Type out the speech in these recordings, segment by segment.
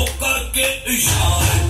Oh, God, get me shot.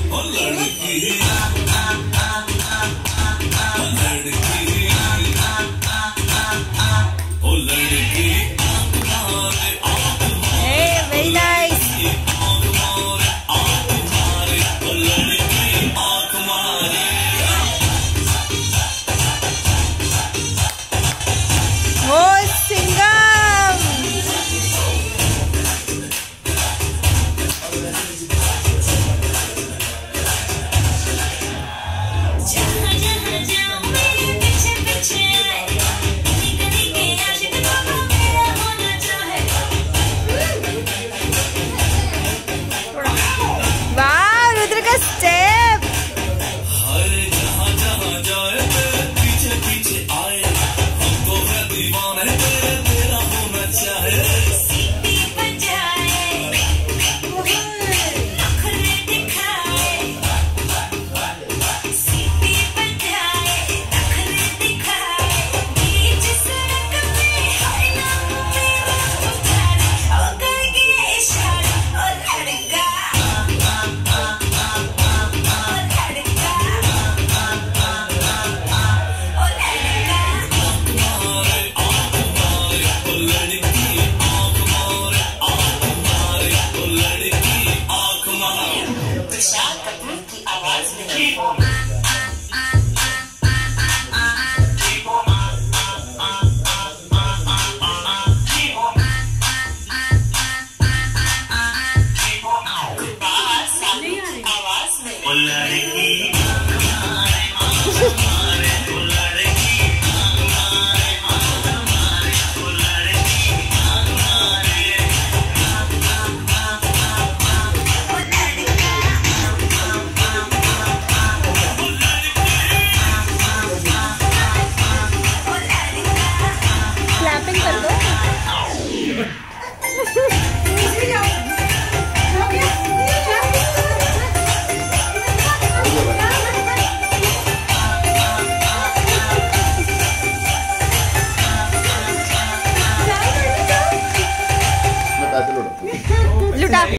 Well, I